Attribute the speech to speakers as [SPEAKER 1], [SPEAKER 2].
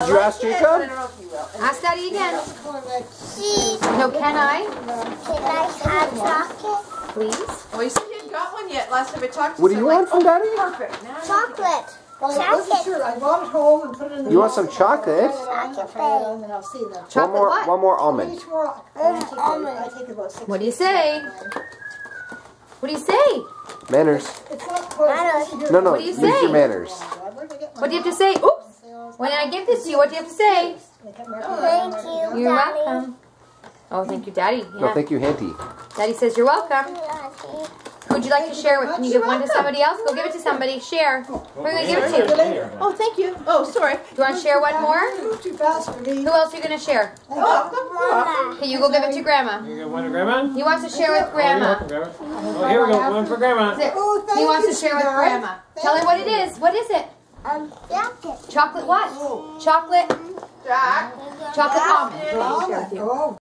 [SPEAKER 1] Did you ask
[SPEAKER 2] I don't know if you will.
[SPEAKER 3] Ask Daddy again. No, can I?
[SPEAKER 4] can I have chocolate?
[SPEAKER 3] Please?
[SPEAKER 2] Well, you said you hadn't got one yet. Last time I talked to
[SPEAKER 1] What do
[SPEAKER 2] you,
[SPEAKER 1] you want
[SPEAKER 2] like,
[SPEAKER 1] from oh, Daddy?
[SPEAKER 2] oh, perfect. Now
[SPEAKER 4] Chocolate.
[SPEAKER 5] Well, I wasn't
[SPEAKER 4] Chocolate.
[SPEAKER 5] sure. I brought it home and put it in the
[SPEAKER 1] You want some chocolate?
[SPEAKER 4] Chocolate.
[SPEAKER 5] And I'll see them.
[SPEAKER 1] One more,
[SPEAKER 3] what?
[SPEAKER 1] one more almond.
[SPEAKER 5] Each more. I
[SPEAKER 4] almond.
[SPEAKER 5] I take about six.
[SPEAKER 3] What do you say? What do you say?
[SPEAKER 1] Manners.
[SPEAKER 5] It's not close.
[SPEAKER 4] Manners.
[SPEAKER 1] No, no,
[SPEAKER 3] What do you
[SPEAKER 1] use your manners.
[SPEAKER 5] Where'd I get my
[SPEAKER 3] What do you have to say? Oops.
[SPEAKER 5] They all-
[SPEAKER 3] When I give this to you, what do you have to say?
[SPEAKER 5] They
[SPEAKER 4] Thank you,
[SPEAKER 5] marking
[SPEAKER 3] You're
[SPEAKER 4] Daddy.
[SPEAKER 3] welcome. Oh, thank you, Daddy.
[SPEAKER 1] No, thank you, Hanty.
[SPEAKER 3] Daddy says you're welcome. Who'd you like to share with? Can you give one to somebody else? Go give it to somebody. Share. Who are you gonna give it to?
[SPEAKER 2] Oh, thank you. Oh, sorry.
[SPEAKER 3] Do you want to share one more?
[SPEAKER 5] too fast for me.
[SPEAKER 3] Who else are you gonna share?
[SPEAKER 2] Oh,
[SPEAKER 3] Okay, you go give it to Grandma.
[SPEAKER 6] You got one to grandma?
[SPEAKER 3] He wants to share with Grandma.
[SPEAKER 6] Oh, you're welcome, grandma. Oh, here we go. One for grandma.
[SPEAKER 5] Oh, thank
[SPEAKER 3] He wants to share with. Grandma. Tell her what it is. What is it?
[SPEAKER 4] Um, chocolate.
[SPEAKER 3] Chocolate what? Chocolate.
[SPEAKER 2] Jack.
[SPEAKER 3] Chocolate almond.
[SPEAKER 5] Almond. Oh,